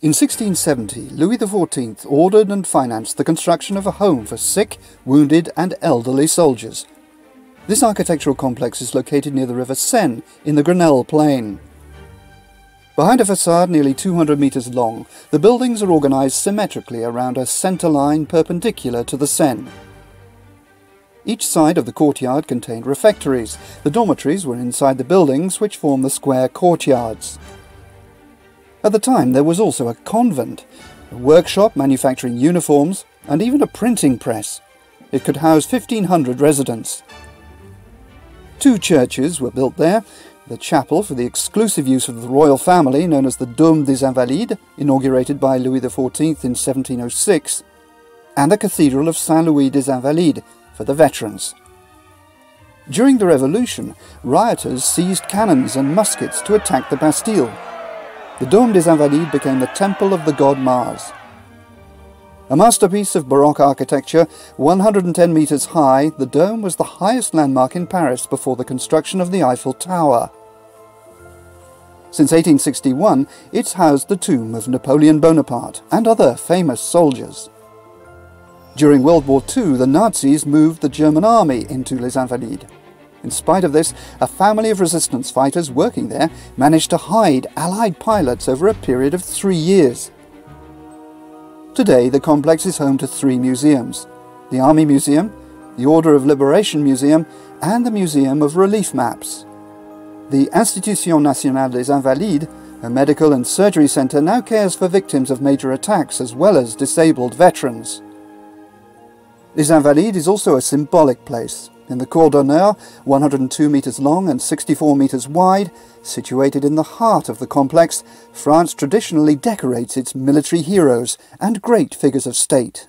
In 1670, Louis XIV ordered and financed the construction of a home for sick, wounded, and elderly soldiers. This architectural complex is located near the River Seine in the Grenelle Plain. Behind a facade nearly 200 metres long, the buildings are organised symmetrically around a centre line perpendicular to the Seine. Each side of the courtyard contained refectories. The dormitories were inside the buildings, which form the square courtyards. At the time, there was also a convent, a workshop manufacturing uniforms, and even a printing press. It could house 1,500 residents. Two churches were built there the chapel for the exclusive use of the royal family, known as the Dôme des Invalides, inaugurated by Louis XIV in 1706, and the cathedral of Saint Louis des Invalides for the veterans. During the Revolution, rioters seized cannons and muskets to attack the Bastille. The Dôme des Invalides became the temple of the god Mars. A masterpiece of Baroque architecture, 110 metres high, the dome was the highest landmark in Paris before the construction of the Eiffel Tower. Since 1861, it's housed the tomb of Napoleon Bonaparte and other famous soldiers. During World War II, the Nazis moved the German army into Les Invalides. In spite of this, a family of resistance fighters working there managed to hide Allied pilots over a period of three years. Today, the complex is home to three museums the Army Museum, the Order of Liberation Museum, and the Museum of Relief Maps. The Institution Nationale des Invalides, a medical and surgery centre, now cares for victims of major attacks as well as disabled veterans. Les Invalides is also a symbolic place, in the Cour d'Honneur, 102 metres long and 64 metres wide, situated in the heart of the complex, France traditionally decorates its military heroes and great figures of state.